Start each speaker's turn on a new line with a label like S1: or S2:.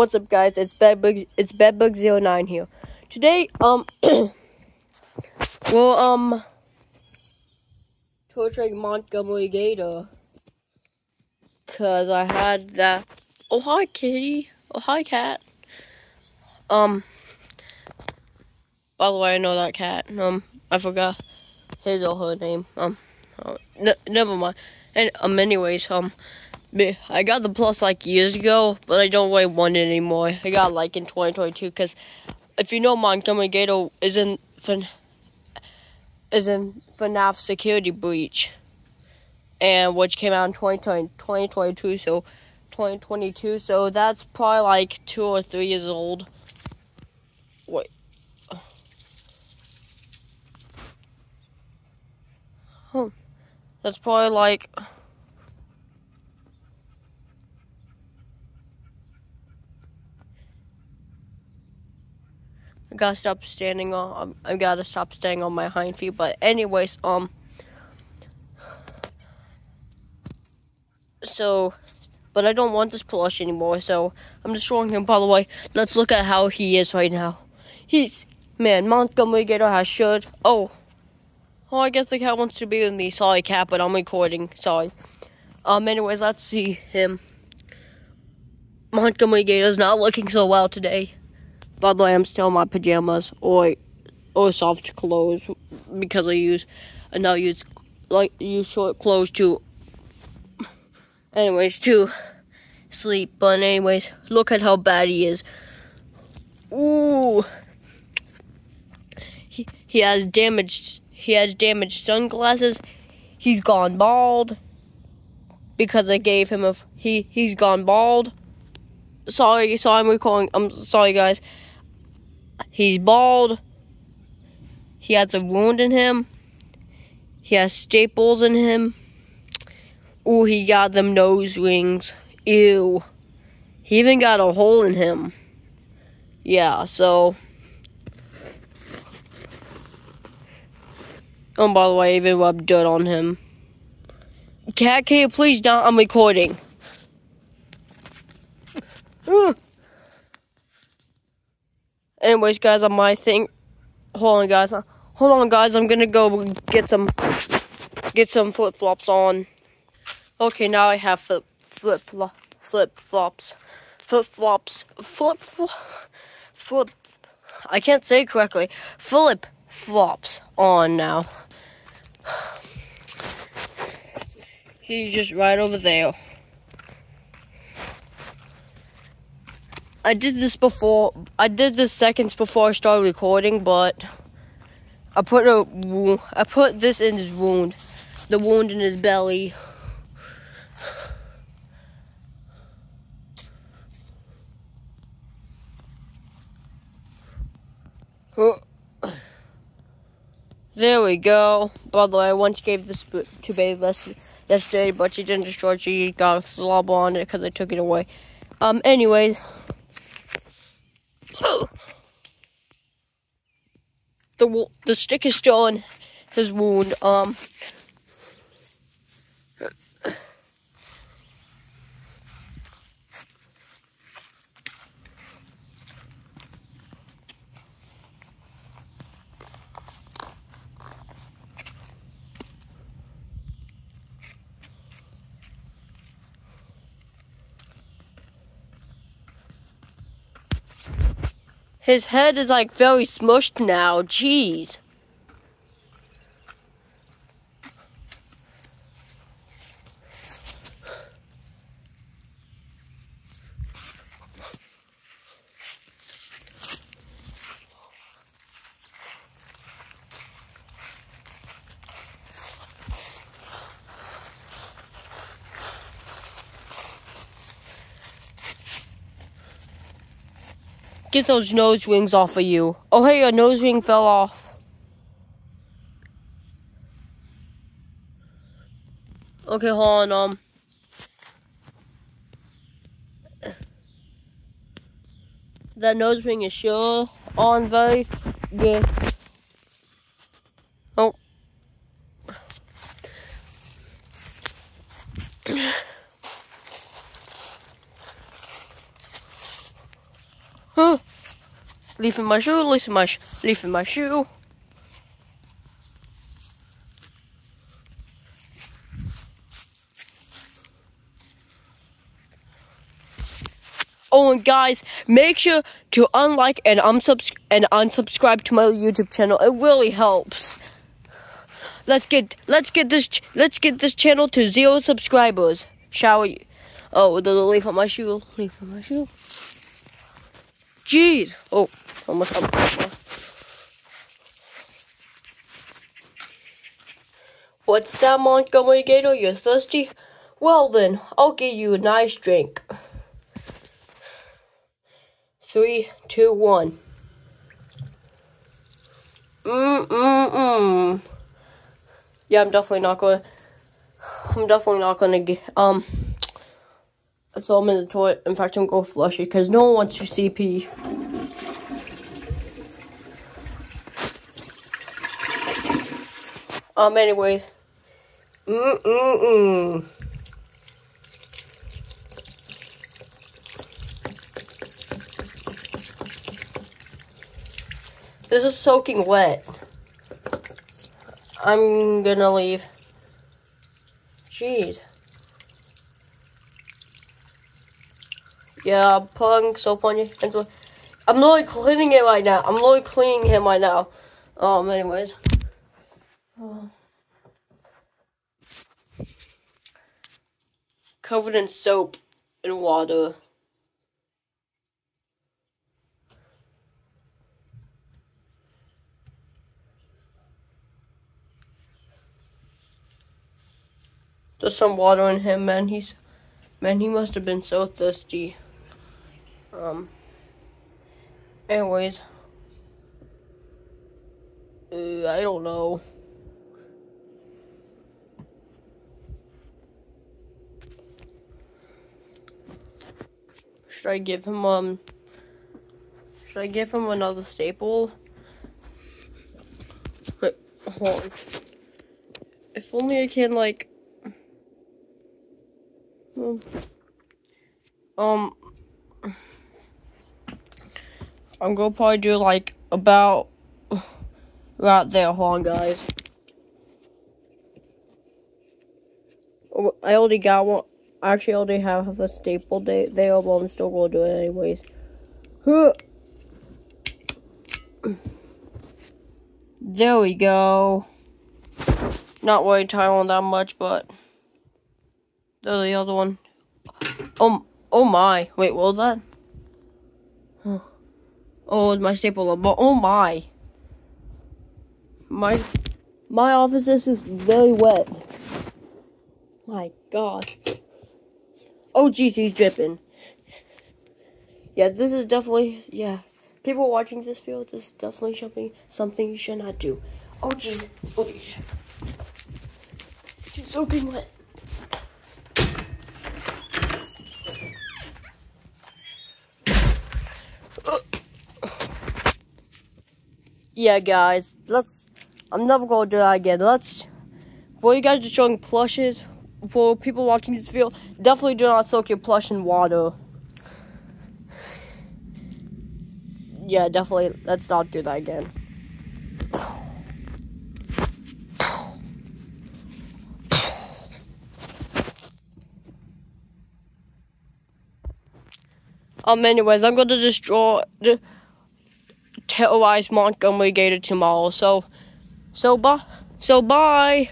S1: What's up, guys? It's Bedbug. It's Bedbug09 here. Today, um, well, um, torturing Montgomery Gator, cause I had that. Oh hi, kitty. Oh hi, cat. Um. By the way, I know that cat. Um, I forgot his or her name. Um, oh, never mind. And um, anyways, um. I got the plus like years ago, but I don't really want it anymore. I got like in 2022 because if you know Montgomery Gator isn't in is in FNAF Security Breach, and which came out in 2020, 2022, so 2022, so that's probably like two or three years old. Wait. Oh, that's probably like. Gotta stop standing on. Um, I gotta stop staying on my hind feet. But anyways, um. So, but I don't want this plush anymore. So I'm destroying him. By the way, let's look at how he is right now. He's man. Montgomery Gator has should. Oh. Oh, I guess the cat wants to be with me. Sorry, cat, but I'm recording. Sorry. Um. Anyways, let's see him. Montgomery Gator's not looking so well today. By the way, I'm still in my pajamas or or soft clothes because I use I now use like use short clothes to anyways to sleep. But anyways, look at how bad he is. Ooh. He he has damaged he has damaged sunglasses. He's gone bald because I gave him a he he's gone bald. Sorry, sorry I'm recording. I'm sorry guys. He's bald. He has a wound in him. He has staples in him. Ooh, he got them nose rings. Ew. He even got a hole in him. Yeah, so. Oh, by the way, I even rubbed dirt on him. Cat, can you please not? I'm recording. Anyways, guys, on my thing. Hold on, guys. Hold on, guys. I'm gonna go get some get some flip flops on. Okay, now I have flip flip flip flops, flip flops, flip flip. I can't say correctly. Flip flops on now. He's just right over there. I did this before. I did this seconds before I started recording, but I put a I put this in his wound, the wound in his belly. There we go. By the way, I once gave this to Baby yesterday, but she didn't destroy it. She got a slob on it because I took it away. Um, anyways. The the stick is still in his wound. Um. His head is like very smushed now. Jeez. Get those nose rings off of you. Oh, hey, your nose ring fell off. Okay, hold on, um. That nose ring is sure on very good. Leaf in my shoe, leaf in my, sh- leaf in my shoe. Oh, and guys, make sure to unlike and unsubs and unsubscribe to my YouTube channel. It really helps. Let's get let's get this let's get this channel to zero subscribers. Shall we? Oh, the leaf on my shoe. Leaf on my shoe. Jeez. Oh, What's that, Montgomery Gator? You're thirsty? Well then, I'll give you a nice drink. Three, two, one. Mm mm mm. Yeah, I'm definitely not going. I'm definitely not going to get um. Throw them in the toilet. In fact, I'm going to flush it because no one wants to see pee. Um. Anyways. Mm mm mm. This is soaking wet. I'm gonna leave. Jeez. Yeah, I'm putting soap on. I'm literally cleaning it right now. I'm literally cleaning him right now. Um, anyways. Covered in soap and water. There's some water in him, man. He's, man, he must have been so thirsty. Um. Anyways. Uh, I don't know. Should I give him, um, should I give him another staple? Wait, hold on. If only I can, like, um, I'm gonna probably do like about right there. Hold on, guys. Oh, I already got one. I actually already have a staple day there, but I'm still gonna do it anyways. There we go. Not really tight that much, but. Oh, the other one. Oh, oh my. Wait, what was that? Oh, oh it's my staple. But oh my. My, my office is very wet. My God. Oh, jeez, he's dripping. Yeah, this is definitely, yeah. People watching this video, this is definitely something, something you should not do. Oh, jeez. Oh, jeez. She's soaking wet. yeah, guys, let's. I'm never gonna do that again. Let's. For you guys just showing plushes, for people watching this video, definitely do not soak your plush in water. Yeah, definitely. Let's not do that again. Um, anyways, I'm gonna destroy the terrorize Montgomery Gator tomorrow. So, so bye. So bye.